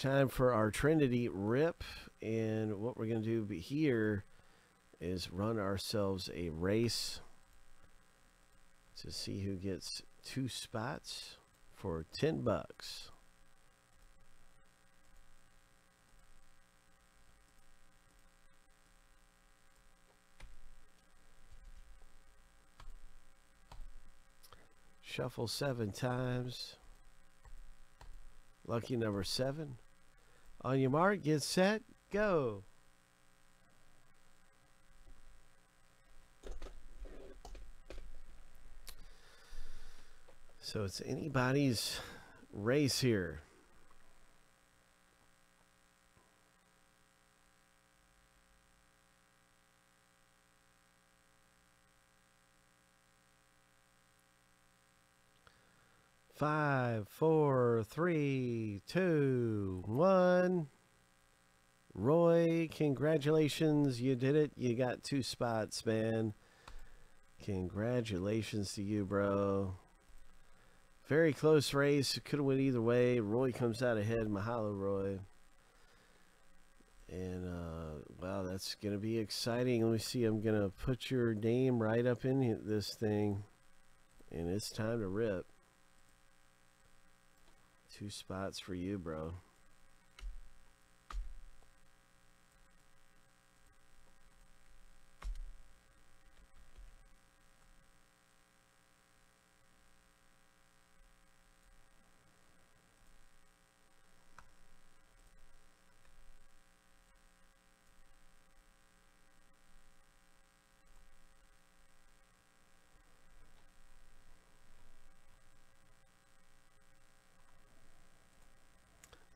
Time for our Trinity rip. And what we're going to do here is run ourselves a race to see who gets two spots for 10 bucks. Shuffle seven times. Lucky number seven. On your mark, get set, go. So it's anybody's race here. Five, four, three, two, one. Roy, congratulations. You did it. You got two spots, man. Congratulations to you, bro. Very close race. Could have went either way. Roy comes out ahead. Mahalo, Roy. And, uh, wow, that's going to be exciting. Let me see. I'm going to put your name right up in this thing. And it's time to rip. Two spots for you, bro.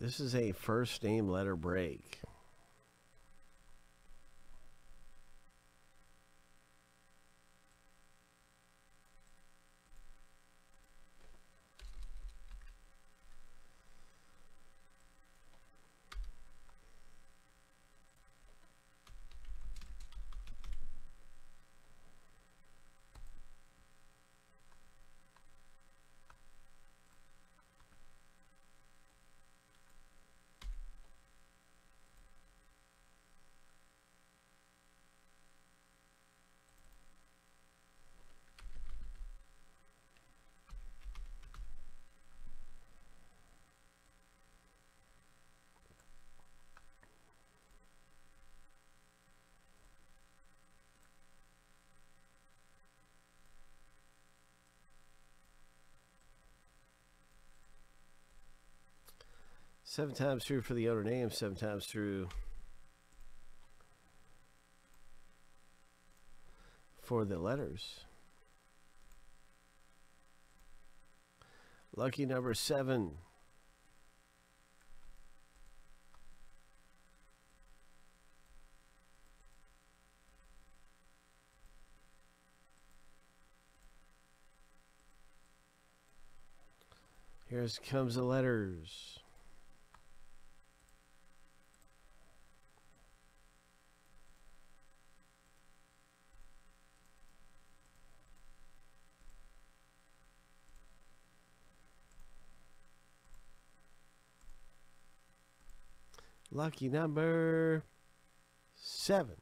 This is a first name letter break. Seven times through for the owner name, seven times through for the letters. Lucky number seven. Here comes the letters. Lucky number seven.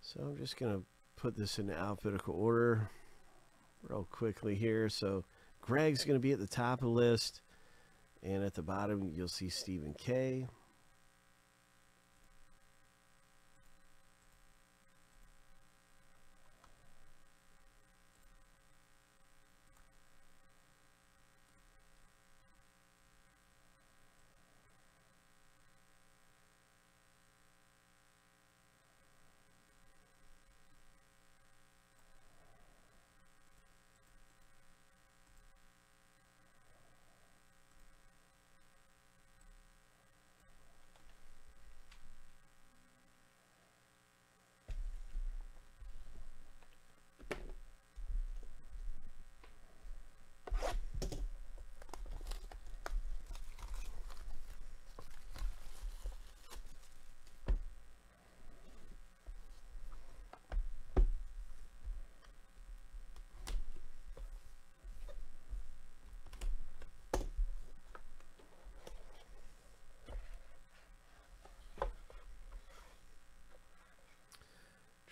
So I'm just going to put this in alphabetical order real quickly here. So Greg's going to be at the top of the list. And at the bottom, you'll see Stephen K.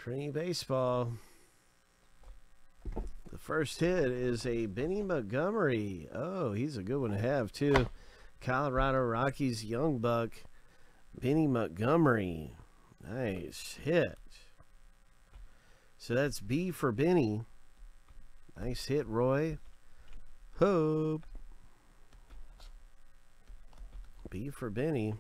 Baseball. The first hit is a Benny Montgomery. Oh, he's a good one to have, too. Colorado Rockies young buck, Benny Montgomery. Nice hit. So that's B for Benny. Nice hit, Roy. Hope. B for Benny.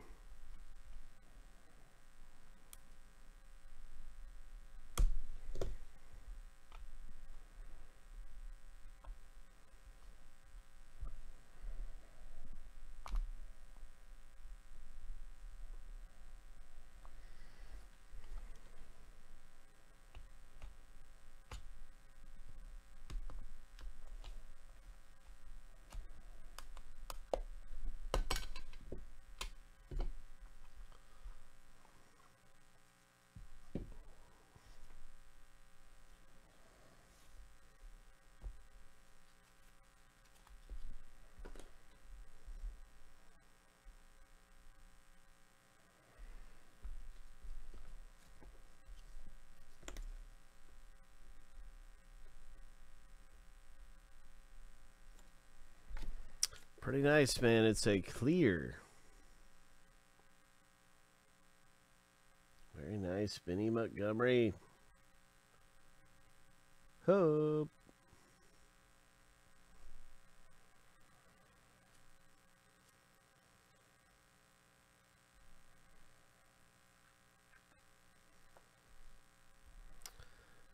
Pretty nice, man. It's a clear. Very nice. Benny Montgomery. Hope.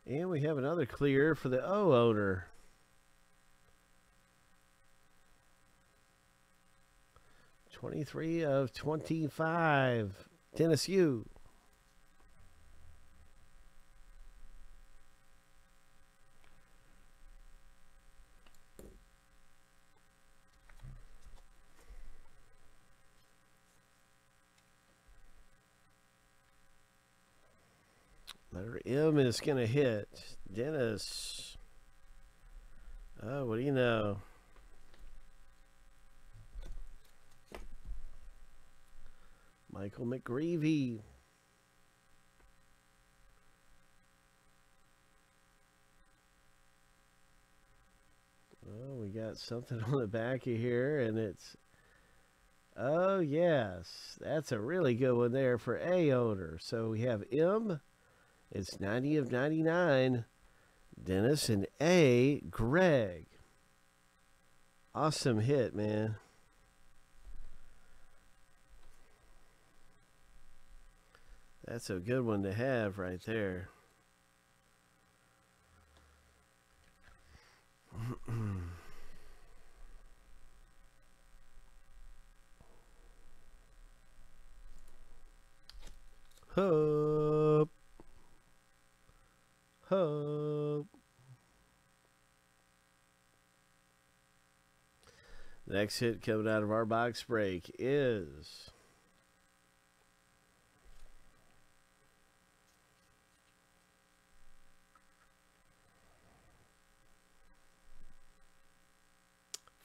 And we have another clear for the O owner. 23 of 25. Dennis Yu. Letter M is going to hit. Dennis. Oh, what do you know? Michael McGreevy. Oh, we got something on the back of here, and it's. Oh, yes. That's a really good one there for A owner. So we have M. It's 90 of 99. Dennis and A. Greg. Awesome hit, man. That's a good one to have right there. Hope. Hope. Next hit coming out of our box break is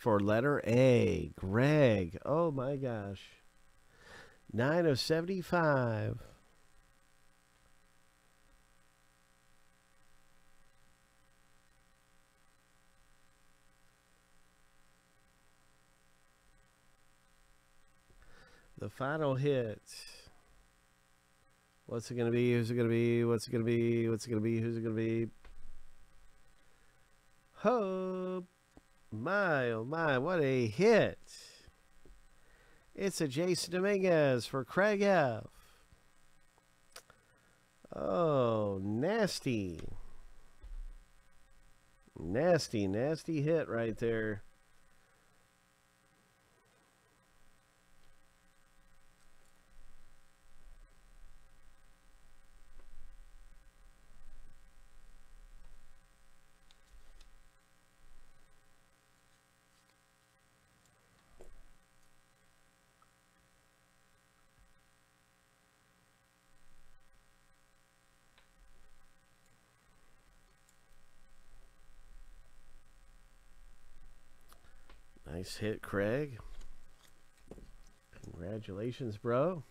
for letter A. Greg. Oh my gosh. 9 of 75. The final hit. What's it going to be? Who's it going to be? What's it going to be? What's it going to be? Who's it going to be? Hope. My, oh my, what a hit. It's a Jasson Dominguez for Craig F. Oh, nasty. Nasty, nasty hit right there. Nice hit, Craig. Congratulations, bro.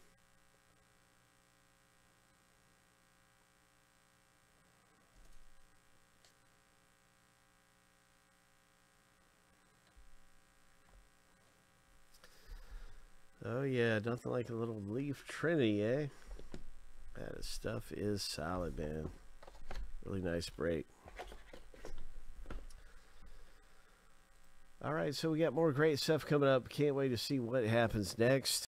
Oh yeah, nothing like a little leaf trinity, eh? That stuff is solid, man. Really nice break. All right, so we got more great stuff coming up. Can't wait to see what happens next.